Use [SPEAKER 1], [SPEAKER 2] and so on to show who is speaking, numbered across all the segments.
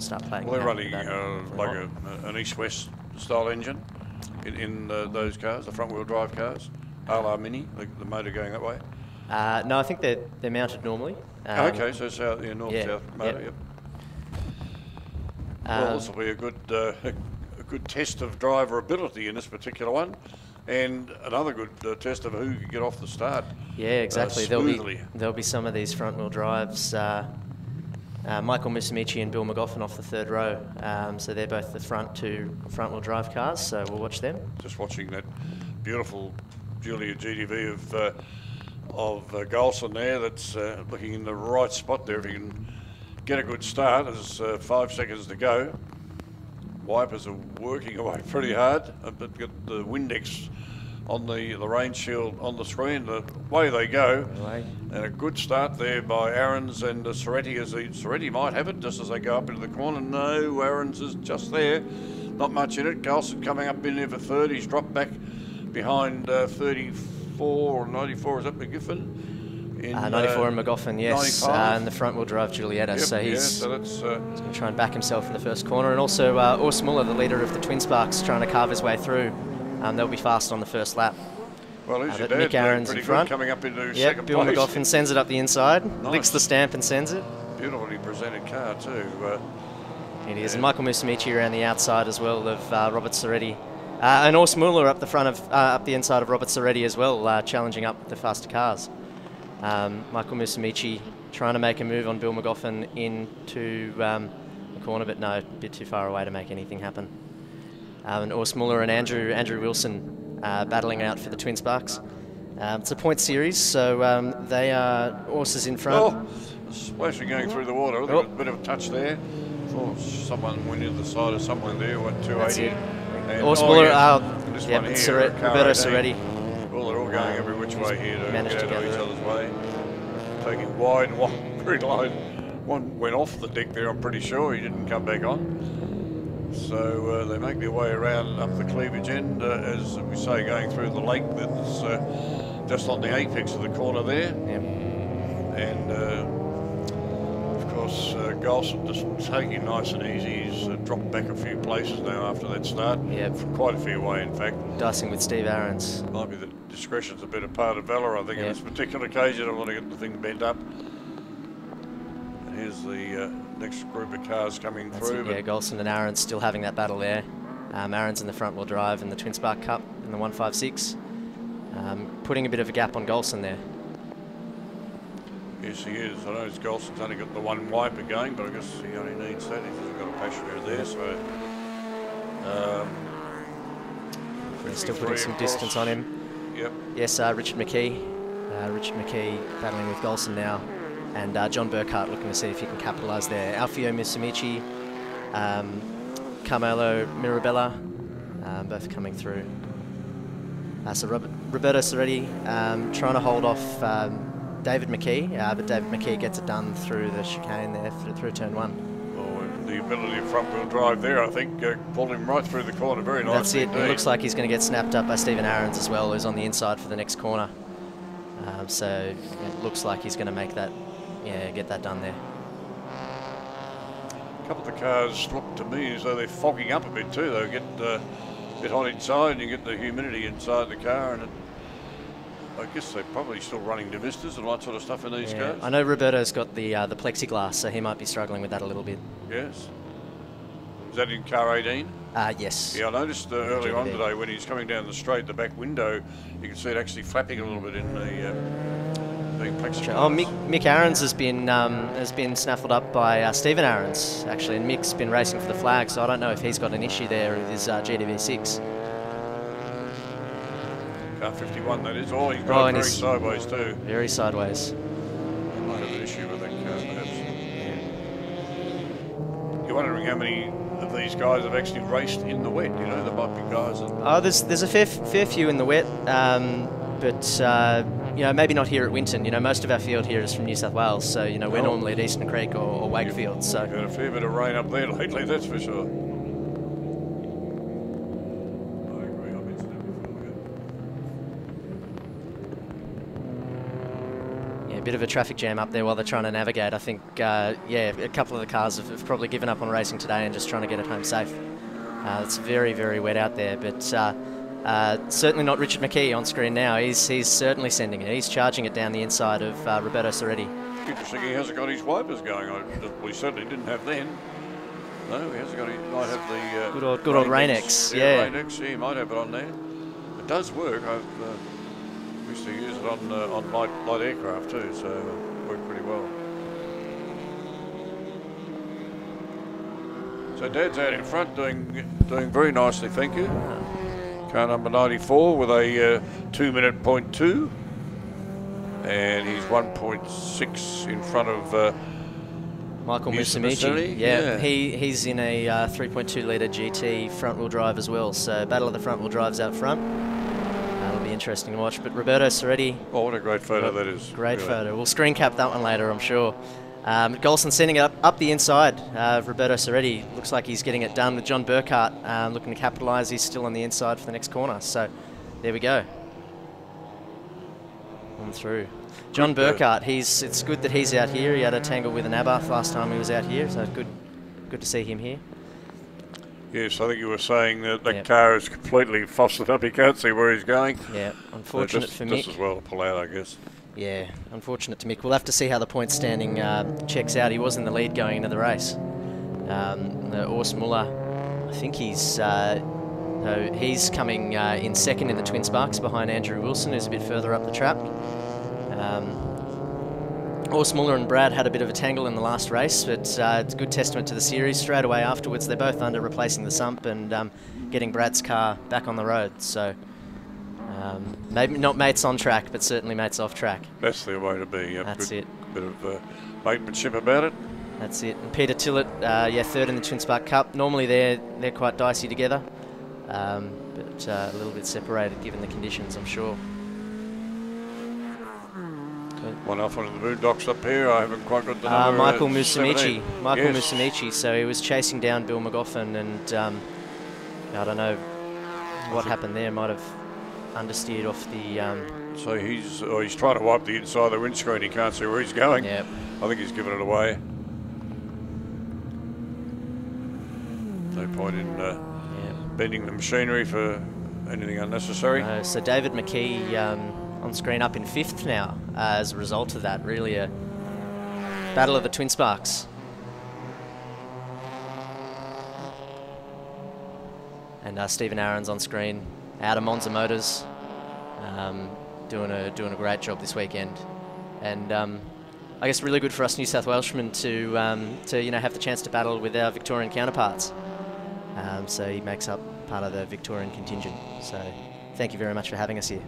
[SPEAKER 1] will start playing.
[SPEAKER 2] Well, they're running uh, like a, an east-west style engine in, in uh, those cars, the front-wheel drive cars. RLR Mini, the, the motor going that way.
[SPEAKER 1] Uh, no, I think they're they're mounted normally. Um,
[SPEAKER 2] okay, so south, yeah, north
[SPEAKER 1] yeah,
[SPEAKER 2] south motor. Yep. well,
[SPEAKER 1] um,
[SPEAKER 2] this will be a good uh, a good test of driver ability in this particular one, and another good uh, test of who can get off the start.
[SPEAKER 1] Yeah, exactly.
[SPEAKER 2] Uh,
[SPEAKER 1] there'll be there'll be some of these front wheel drives. Uh, uh, Michael Musumeci and Bill McGoffin off the third row. Um, so they're both the front two front wheel drive cars. So we'll watch them.
[SPEAKER 2] Just watching that beautiful Giulia GTV of uh, of uh, Golson there. That's uh, looking in the right spot there. If he can get a good start, there's uh, five seconds to go. Wipers are working away pretty hard, uh, but got the Windex on the the rain shield on the screen. The way they go,
[SPEAKER 1] Away.
[SPEAKER 2] and a good start there by Aarons and uh, Soretti as the Soretti might have it just as they go up into the corner. No, Aarons is just there. Not much in it. Carlson coming up in there for third. He's dropped back behind uh, 34 or 94. Is that McGiffin? In,
[SPEAKER 1] Uh, 94 and McGoffin, yes, uh, and the front wheel drive Giulietta.
[SPEAKER 2] Yep,
[SPEAKER 1] so
[SPEAKER 2] yeah,
[SPEAKER 1] he's
[SPEAKER 2] so that's uh,
[SPEAKER 1] going to try and back himself in the first corner, and also uh, Urs Muller, the leader of the Twin Sparks, trying to carve his way through. Um, they'll be fast on the first lap.
[SPEAKER 2] well. Who's
[SPEAKER 1] Uh,
[SPEAKER 2] your dad?
[SPEAKER 1] Nick Aarons in front.
[SPEAKER 2] coming up into
[SPEAKER 1] Yep,
[SPEAKER 2] second
[SPEAKER 1] Bill
[SPEAKER 2] place.
[SPEAKER 1] McGoffin sends it up the inside, licks the stamp and sends it.
[SPEAKER 2] Beautifully presented car too. Uh,
[SPEAKER 1] It is. And
[SPEAKER 2] Yeah.
[SPEAKER 1] Michael Musumeci around the outside as well of uh, Robert Soretti. Uh, and Urs Muller up the front of, uh, up the inside of Robert Soretti as well, uh, challenging up the faster cars. Um, Michael Musumeci trying to make a move on Bill McGoffin into um, the corner, but no, a bit too far away to make anything happen. Um, and Urs Muller and Andrew Andrew Wilson uh, battling out for the Twin Sparks. Um, it's a point series, so um, they are Urs is in front.
[SPEAKER 2] Oh, splashing going through the water.
[SPEAKER 1] Oh.
[SPEAKER 2] A bit of a touch there. Thought someone went in the side of someone there. What
[SPEAKER 1] That's
[SPEAKER 2] 280?
[SPEAKER 1] it.
[SPEAKER 2] And-
[SPEAKER 1] Urs
[SPEAKER 2] oh,
[SPEAKER 1] Muller, uh,
[SPEAKER 2] this
[SPEAKER 1] yeah,
[SPEAKER 2] one
[SPEAKER 1] but
[SPEAKER 2] here,
[SPEAKER 1] Roberto
[SPEAKER 2] 18.
[SPEAKER 1] Soretti.
[SPEAKER 2] Well, they're all going every which way here to
[SPEAKER 1] managed
[SPEAKER 2] get
[SPEAKER 1] to
[SPEAKER 2] out of each
[SPEAKER 1] it.
[SPEAKER 2] other's way. Taking wide, and one very line. One went off the deck there. I'm pretty sure he didn't come back on. So uh, they make their way around up the cleavage end, uh, as we say, going through the lake that's uh, just on the apex of the corner there.
[SPEAKER 1] Yep.
[SPEAKER 2] And uh, of course, uh, Golson just taking nice and easy. He's uh, dropped back a few places now after that start.
[SPEAKER 1] Yep.
[SPEAKER 2] Quite a fair way, in fact.
[SPEAKER 1] Dicing with Steve Aarons.
[SPEAKER 2] Might be that discretion's a better part of valour, I think, on
[SPEAKER 1] Yep.
[SPEAKER 2] this particular occasion. I want to get the thing bent up. Here's the uh, next group of cars coming
[SPEAKER 1] That's
[SPEAKER 2] through.
[SPEAKER 1] it, yeah, Golson and Aarons still having that battle there. Um, Aarons in the front wheel drive in the Twin Spark Cup in the 156. Um, putting a bit of a gap on Golson there.
[SPEAKER 2] Yes, he is. I know his Golson's only got the one wiper going, but I guess he only needs that. He's got a passenger there, so. Um,
[SPEAKER 1] They're still putting some
[SPEAKER 2] across.
[SPEAKER 1] distance on him.
[SPEAKER 2] Yep.
[SPEAKER 1] Yes, uh, Richard McKee. Uh, Richard McKee battling with Golson now. And uh, John Burkhart looking to see if he can capitalise there. Alfio Musumeci, um, Carmelo Mirabella, um, both coming through. Uh, so Robert, Roberto Soretti um, trying to hold off um, David McKee, uh, but David McKee gets it done through the chicane there, through, through turn one.
[SPEAKER 2] Oh, the ability of front wheel drive there, I think, uh, pulled him right through the corner very nicely.
[SPEAKER 1] That's it. It looks like he's going to get snapped up by Stephen Aarons as well, who's on the inside for the next corner. Um, so it looks like he's going to make that, yeah, get that done there.
[SPEAKER 2] A couple of the cars look to me as though they're fogging up a bit too. They get uh, a bit hot inside, and you get the humidity inside the car, and it, I guess they're probably still running Divistas and all that sort of stuff in these
[SPEAKER 1] Yeah.
[SPEAKER 2] cars.
[SPEAKER 1] I know Roberto's got the uh, the plexiglass, so he might be struggling with that a little bit.
[SPEAKER 2] Yes. Is that in car 18?
[SPEAKER 1] Uh, yes.
[SPEAKER 2] Yeah, I noticed uh, earlier on today when he's coming down the straight, the back window, you can see it actually flapping a little bit in the, uh, the plexiglass.
[SPEAKER 1] Oh, Mick, Mick Aarons has been um, has been snaffled up by uh, Stephen Aarons actually, and Mick's been racing for the flag, so I don't know if he's got an issue there with his uh, GTV6.
[SPEAKER 2] Car 51, that is. Oh, he's
[SPEAKER 1] Oh,
[SPEAKER 2] very sideways too.
[SPEAKER 1] Very sideways.
[SPEAKER 2] He might have an issue with that car, perhaps. You're wondering how many of these guys have actually raced in the wet. You know, there might be guys that.
[SPEAKER 1] Oh, there's there's a fair, fair few in the wet, um, but uh, you know maybe not here at Winton. You know most of our field here is from New South Wales, so you know we're
[SPEAKER 2] Oh.
[SPEAKER 1] normally at Eastern Creek or, or Wakefield. So
[SPEAKER 2] had a fair bit of rain up there lately, that's for sure. I agree, I mentioned that before.
[SPEAKER 1] yeah, a bit of a traffic jam up there while they're trying to navigate. I think, uh, yeah, a couple of the cars have, have, probably given up on racing today and just trying to get it home safe. Uh, it's very, very wet out there, but uh, uh, certainly not Richard McKee on screen now. He's, he's certainly sending it. He's charging it down the inside of uh, Roberto Soretti.
[SPEAKER 2] Interesting, he hasn't got his wipers going. Well, he certainly didn't have then. No, he hasn't got. He might have the uh,
[SPEAKER 1] good old good old Rain-X.
[SPEAKER 2] Yeah, Rain-X. Yeah, he might have it on there. It does work. I've uh, used to use it on uh, on light light aircraft too, so it worked pretty well. So Dad's out in front doing doing very nicely, thank you. Car number 94 with a uh, two minute point two, and he's 1.6 in front of. Uh,
[SPEAKER 1] Michael Musumeci. Yeah, yeah, he he's in a uh, 3.2 litre GT front wheel drive as well. So battle of the front wheel drives out front. That'll be interesting to watch. But Roberto Soretti.
[SPEAKER 2] Oh, what a great photo that is!
[SPEAKER 1] Great really. photo. We'll screen cap that one later, I'm sure. Um, Golson sending it up, up the inside. Uh, Roberto Soretti looks like he's getting it done with John Burkhart um, looking to capitalise. He's still on the inside for the next corner. So there we go. On through. John Burkhart, he's it's good that he's out here. He had a tangle with an Abarth last time he was out here, so good good to see him here.
[SPEAKER 2] Yes, I think you were saying that the yep. car is completely fostered up. He can't see where he's going.
[SPEAKER 1] Yeah, unfortunate so
[SPEAKER 2] just,
[SPEAKER 1] for Mick.
[SPEAKER 2] Just as well to pull out, I guess.
[SPEAKER 1] Yeah, unfortunate to Mick. We'll have to see how the point standing uh, checks out. He was in the lead going into the race. Um, Urs Muller, I think he's uh, he's coming uh, in second in the twin sparks behind Andrew Wilson, who's a bit further up the trap. Um, Urs Muller and Brad had a bit of a tangle in the last race, but uh, it's a good testament to the series. Straight away afterwards, they're both under replacing the sump and um, getting Brad's car back on the road. So um, maybe not mates on track, but certainly mates off track.
[SPEAKER 2] That's the way to be. Yep.
[SPEAKER 1] That's
[SPEAKER 2] good,
[SPEAKER 1] it.
[SPEAKER 2] Bit of uh, matemanship about it.
[SPEAKER 1] That's it. And Peter Tillett, uh, yeah, third in the Twin Spark Cup. Normally they're they're quite dicey together, um, but uh, a little bit separated given the conditions, I'm sure.
[SPEAKER 2] One off on the boondocks up here. I haven't quite got the
[SPEAKER 1] uh,
[SPEAKER 2] number.
[SPEAKER 1] Michael Musumeci. Michael yes. Musumeci. So he was chasing down Bill McGoffin, and um, I don't know what happened there. Might have understeered off the. Um,
[SPEAKER 2] so he's oh, he's trying to wipe the inside of the windscreen. He can't see where he's going.
[SPEAKER 1] Yep.
[SPEAKER 2] I think he's given it away. No point in uh, yep. bending the machinery for anything unnecessary.
[SPEAKER 1] No, so David McKee um, on screen up in fifth now uh, as a result of that. Really a battle of the twin sparks. And uh, Stephen Aarons on screen out of Monza Motors, um, doing a doing a great job this weekend, and um, I guess really good for us New South Welshmen to um, to you know have the chance to battle with our Victorian counterparts. Um, so he makes up part of the Victorian contingent. So thank you very much for having us here.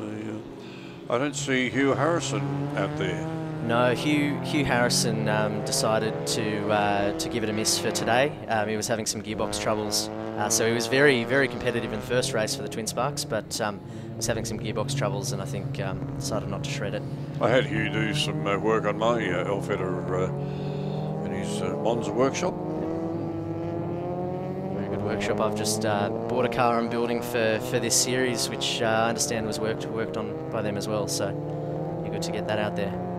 [SPEAKER 2] Uh, I don't see Hugh Harrison out there.
[SPEAKER 1] No, Hugh Hugh Harrison um, decided to uh, to give it a miss for today. Um, he was having some gearbox troubles, uh, so he was very very competitive in the first race for the Twin Sparks, but um, was having some gearbox troubles, and I think um, decided not to shred it.
[SPEAKER 2] I had Hugh do some uh, work on my uh, Alfetta uh, in his uh, Monza workshop.
[SPEAKER 1] Very good workshop. I've just uh, bought a car I'm building for for this series, which I understand was worked worked on by them as well. So, be good to get that out there.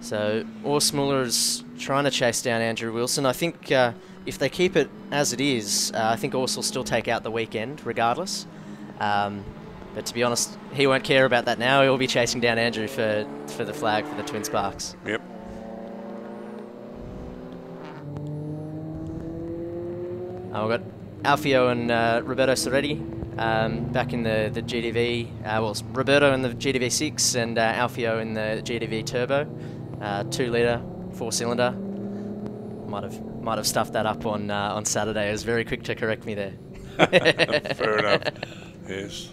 [SPEAKER 1] So Urs Muller is trying to chase down Andrew Wilson. I think uh, if they keep it as it is, uh, I think Urs will still take out the weekend regardless. Um, but to be honest, he won't care about that now. He'll be chasing down Andrew for, for the flag for the Twin Sparks.
[SPEAKER 2] Yep.
[SPEAKER 1] Uh, we've got Alfio and uh, Roberto Soretti um, back in the, the GTV. Uh, well, Roberto in the GTV6 and uh, Alfio in the GTV Turbo uh, two litre, four cylinder. Might have might have stuffed that up on uh, on Saturday. It was very quick to correct me there.
[SPEAKER 2] Fair enough. Yes.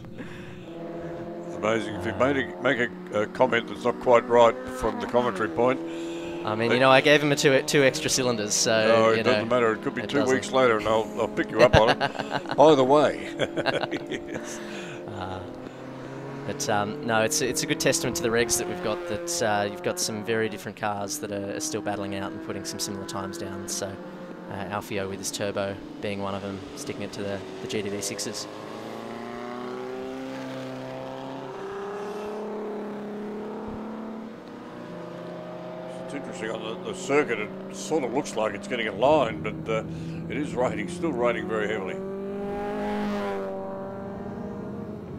[SPEAKER 2] amazing. If you made a, make a, a, comment that's not quite right from the commentary point.
[SPEAKER 1] I mean, you know, I gave him a two two extra cylinders, so.
[SPEAKER 2] No, it doesn't
[SPEAKER 1] know,
[SPEAKER 2] matter. It could be two weeks later, and I'll, I'll pick you up on it. Either way.
[SPEAKER 1] yes. uh, but um, no, it's it's a good testament to the regs that we've got that uh, you've got some very different cars that are, are, still battling out and putting some similar times down. So uh, Alfio with his turbo being one of them, sticking it to the, the GTV 6s.
[SPEAKER 2] It's interesting on the, the circuit. It sort of looks like it's getting a line, but uh, it is raining, still raining very heavily.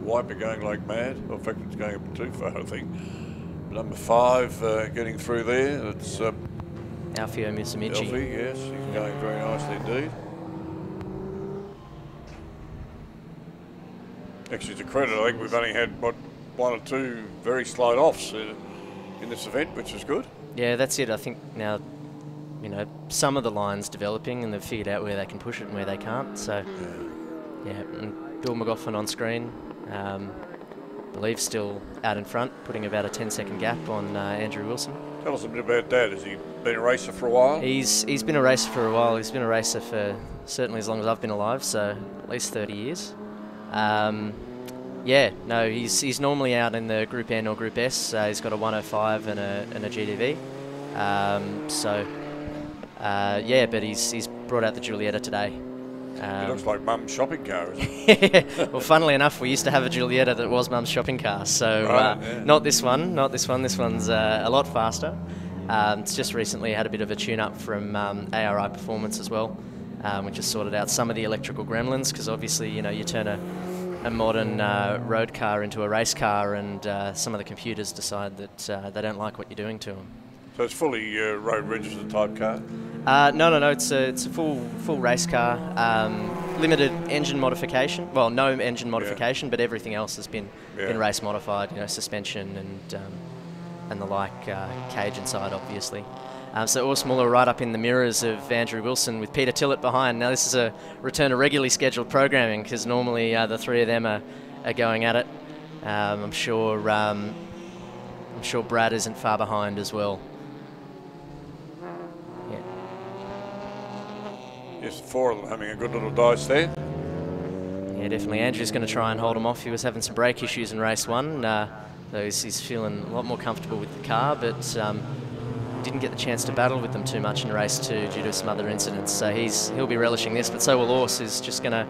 [SPEAKER 2] Wiper going like mad. Well, in fact, it's going up too far, I think. Number five uh, getting through there. It's uh,
[SPEAKER 1] Alfio Musumeci.
[SPEAKER 2] Elfie, yes, he's going very nicely indeed. Actually, to credit, I think we've only had what one or two very slight offs in, in this event, which is good.
[SPEAKER 1] Yeah, that's it. I think now, you know, some of the lines developing and they've figured out where they can push it and where they can't. So, yeah, and Bill McGoffin on screen. Um, believe still out in front, putting about a 10 second gap on uh, Andrew Wilson.
[SPEAKER 2] Tell us a bit about that. Has he been a racer for a while?
[SPEAKER 1] He's he's been a racer for a while. He's been a racer for certainly as long as I've been alive, so at least 30 years. Um, yeah, no, he's he's normally out in the Group N or Group S. Uh, he's got a 105 and a and a GTV. Um, so uh, yeah, but he's he's brought out the Giulietta today. Um,
[SPEAKER 2] he looks like mum's shopping car, isn't it?
[SPEAKER 1] well, funnily enough, we used to have a Giulietta that was mum's shopping car. So
[SPEAKER 2] Right,
[SPEAKER 1] uh,
[SPEAKER 2] yeah.
[SPEAKER 1] not this one, not this one. This one's uh, a lot faster. Um, it's just recently had a bit of a tune-up from um, ARI Performance as well, um, which has sorted out some of the electrical gremlins because obviously, you know, you turn a, a modern uh, road car into a race car, and uh, some of the computers decide that uh, they don't like what you're doing to them.
[SPEAKER 2] So it's fully uh, road registered type car.
[SPEAKER 1] Uh, no, no, no. It's a it's a full full race car. Um, limited engine modification. Well, no engine modification, but everything else has been
[SPEAKER 2] Yeah.
[SPEAKER 1] been race modified. You know, suspension and um, and the like, uh, cage inside, obviously. Um, so Urs Muller right up in the mirrors of Andrew Wilson with Peter Tillett behind. Now this is a return to regularly scheduled programming because normally uh, the three of them are, are going at it. Um, I'm sure um, I'm sure Brad isn't far behind as well.
[SPEAKER 2] Yes, four of them having a good little dice there.
[SPEAKER 1] Yeah, definitely. Andrew's going to try and hold him off. He was having some brake issues in race one, uh, he's, he's feeling a lot more comfortable with the car, but um, didn't get the chance to battle with them too much in race two due to some other incidents. So he's he'll be relishing this, but so will Urs, who's just going to,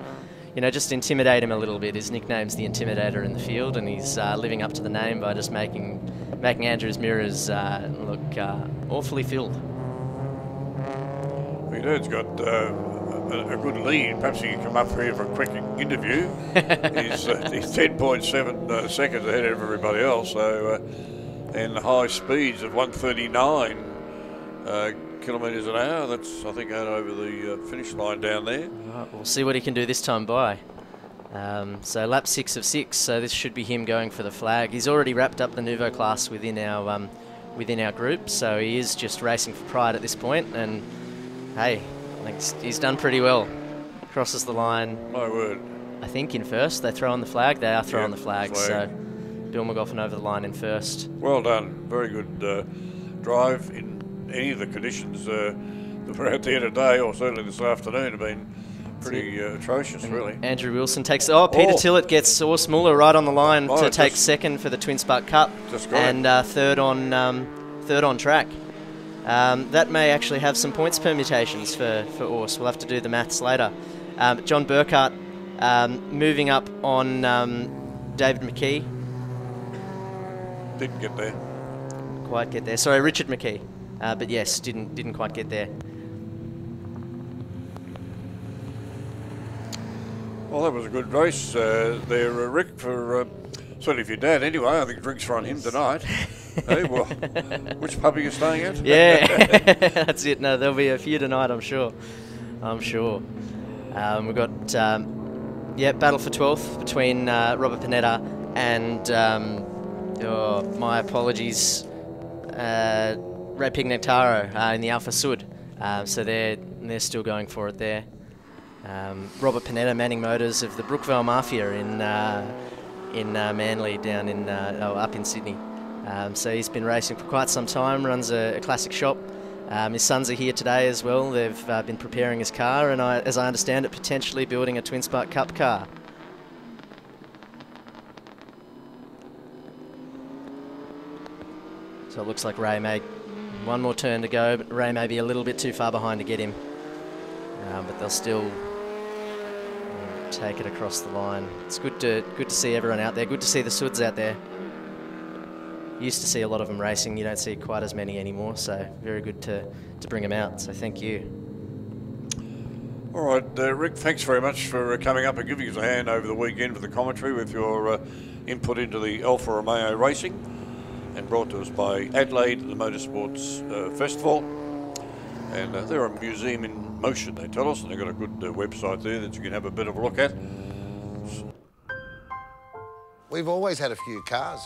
[SPEAKER 1] you know, just intimidate him a little bit. His nickname's the Intimidator in the field, and he's uh, living up to the name by just making making Andrew's mirrors uh, look uh, awfully filled.
[SPEAKER 2] He has got uh, a, a good lead. Perhaps he can come up here for a quick interview. he's, uh, he's 10.7 uh, seconds ahead of everybody else. So, uh, and high speeds of 139 uh, kilometres an hour. That's I think over the uh, finish line down there.
[SPEAKER 1] Right, we'll see what he can do this time by. Um, so lap six of six, so this should be him going for the flag. He's already wrapped up the Nuvo class within our um, within our group, so he is just racing for pride at this point. And hey, I think he's- done pretty well. Crosses the line,
[SPEAKER 2] My word.
[SPEAKER 1] I think in first. They throw on the flag. They are throwing
[SPEAKER 2] Yeah,
[SPEAKER 1] the flag.
[SPEAKER 2] flag.
[SPEAKER 1] So Bill McGoffin over the line in first.
[SPEAKER 2] Well done. Very good uh, drive in any of the conditions uh, that were out there today, or certainly this afternoon, have been pretty uh, atrocious, really.
[SPEAKER 1] Andrew Wilson takes. Oh, Peter
[SPEAKER 2] Oh.
[SPEAKER 1] Tillett gets Urs Muller right on the line
[SPEAKER 2] Oh,
[SPEAKER 1] to take second for the Twin Spark Cup, and uh, third on um, third on track. Um, that may actually have some points permutations for for Urs. We'll have to do the maths later. Um, John Burkhart um, moving up on um, David McKee.
[SPEAKER 2] Didn't get there.
[SPEAKER 1] Quite get there. Sorry, Richard McKee. Uh, but yes, didn't didn't quite get there.
[SPEAKER 2] Well, that was a good race uh, there, uh, Rick, for uh, certainly for your dad anyway. I think drinks on him tonight. hey, well, which pub are you staying at?
[SPEAKER 1] Yeah, that's it. No, there'll be a few tonight, I'm sure. I'm sure. Um, we've got, um, yeah, battle for 12th between uh, Robert Panetta and, um, oh, my apologies, uh, Ray Pignataro uh, in the Alfasud. Uh, so they're, they're still going for it there. Um, Robert Panetta, Manning Motors of the Brookvale Mafia in uh, in uh, Manly, down in uh, oh, up in Sydney. Um, so he's been racing for quite some time. Runs a, a classic shop. Um, his sons are here today as well. They've uh, been preparing his car, and I, as I understand it, potentially building a Twin Spark Cup car. So it looks like Ray may one more turn to go, but Ray may be a little bit too far behind to get him. um, but they'll still um, take it across the line. It's good to good to see everyone out there. Good to see the Suds out there. Used to see a lot of them racing. You don't see quite as many anymore. So very good to to bring them out. So thank you.
[SPEAKER 2] All right, uh, Rick, thanks very much for uh, coming up and giving us a hand over the weekend for the commentary with your uh, input into the Alfa Romeo racing and brought to us by Adelaide, the Motorsports uh, Festival. And uh, they're a museum in motion, they tell us, and they've got a good uh, website there that you can have a bit of a look at.
[SPEAKER 3] We've always had a few cars.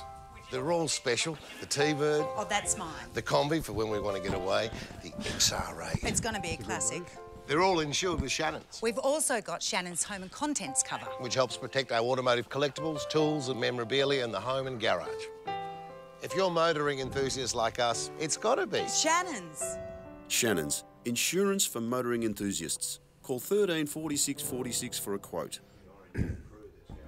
[SPEAKER 3] They're all special. The T-Bird,
[SPEAKER 4] Oh, that's mine.
[SPEAKER 3] the Kombi for when we want to get away, the XR8.
[SPEAKER 4] It's going to be a classic.
[SPEAKER 3] They're all insured with Shannons,
[SPEAKER 4] We've also got Shannons home and contents cover.
[SPEAKER 3] which helps protect our automotive collectibles, tools and memorabilia in the home and garage. If you're motoring enthusiasts like us, it's got to be.
[SPEAKER 4] Shannons.
[SPEAKER 5] Shannons, insurance for motoring enthusiasts. Call 13 46 46 for a quote.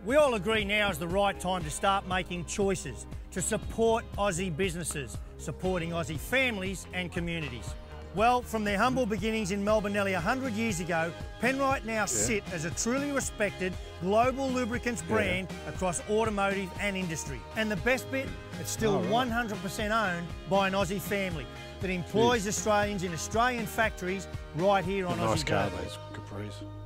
[SPEAKER 6] We all agree now is the right time to start making choices to support Aussie businesses, supporting Aussie families and communities. Well, from their humble beginnings in Melbourne nearly 100 years ago, Penrite now sit as a truly respected global lubricants brand across automotive and industry. And the best bit, it's still 100% owned by an Aussie family that employs Australians in Australian factories right here on
[SPEAKER 7] Nice
[SPEAKER 6] Aussie
[SPEAKER 7] car, those Capris.